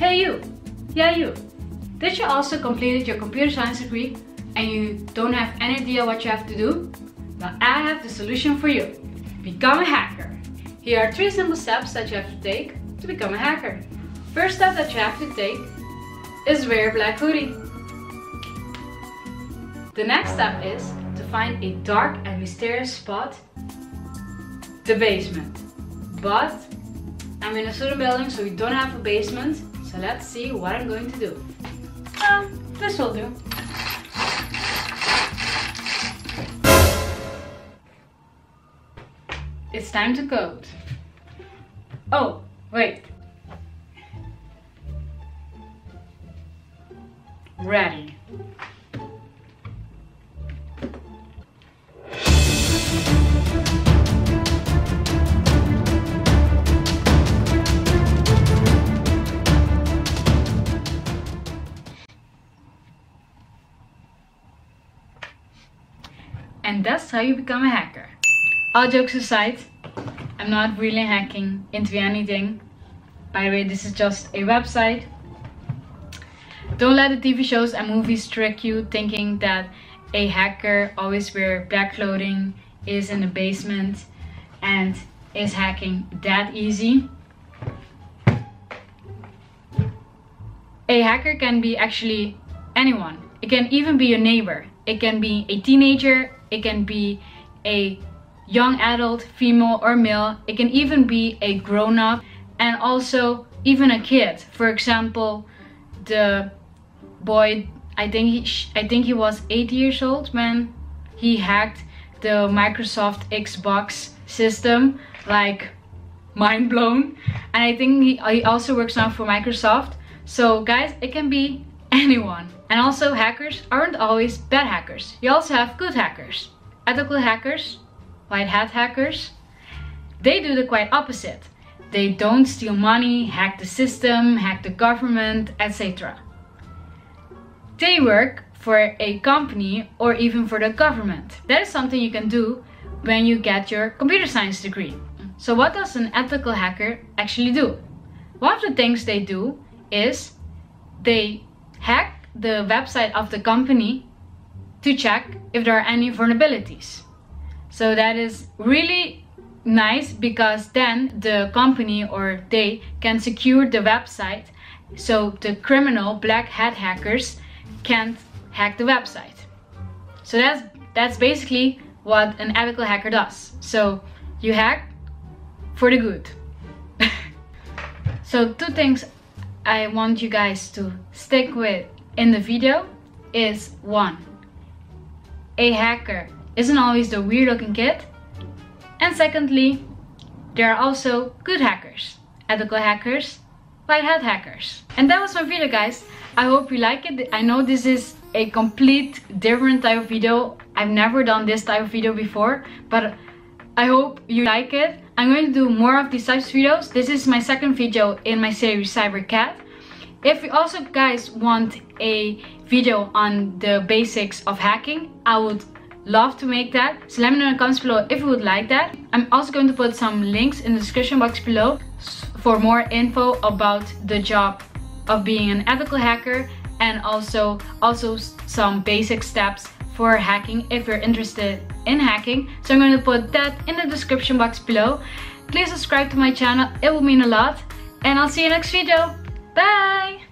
Hey you! Yeah you! Did you also completed your computer science degree and you don't have any idea what you have to do? Well, I have the solution for you. Become a hacker. Here are three simple steps that you have to take to become a hacker. First step that you have to take is wear a black hoodie. The next step is to find a dark and mysterious spot, the basement. But I'm in a student building so we don't have a basement, so let's see what I'm going to do. Well, this will do. It's time to code. Oh, wait. Ready. And that's how you become a hacker. All jokes aside, I'm not really hacking into anything. By the way, this is just a website. Don't let the TV shows and movies trick you thinking that a hacker always wear black clothing, is in the basement, and is hacking that easy. A hacker can be actually anyone. It can even be your neighbor. It can be a teenager, it can be a young adult, female or male. It can even be a grown-up and also even a kid. For example, the boy, I think he, I think he was eight years old when he hacked the Microsoft Xbox system, like mind blown. And I think he, he also works now for Microsoft. So guys, it can be anyone. And also hackers aren't always bad hackers. You also have good hackers. Ethical hackers, white hat hackers, they do the quite opposite. They don't steal money, hack the system, hack the government, etc. They work for a company or even for the government. That is something you can do when you get your computer science degree. So what does an ethical hacker actually do? One of the things they do is they hack the website of the company to check if there are any vulnerabilities. So that is really nice because then the company or they can secure the website so the criminal black hat hackers can't hack the website. So that's that's basically what an ethical hacker does. So you hack for the good. so two things I want you guys to stick with in the video is one, a hacker isn't always the weird looking kid. And secondly, there are also good hackers, ethical hackers, white hat hackers. And that was my video guys. I hope you like it. I know this is a complete different type of video. I've never done this type of video before, but I hope you like it. I'm going to do more of these types of videos. This is my second video in my series CyberCath. If you also guys want a video on the basics of hacking, I would love to make that. So let me know in the comments below if you would like that. I'm also going to put some links in the description box below for more info about the job of being an ethical hacker and also also some basic steps for hacking if you're interested in hacking. So I'm going to put that in the description box below. Please subscribe to my channel, it will mean a lot. And I'll see you next video. Bye!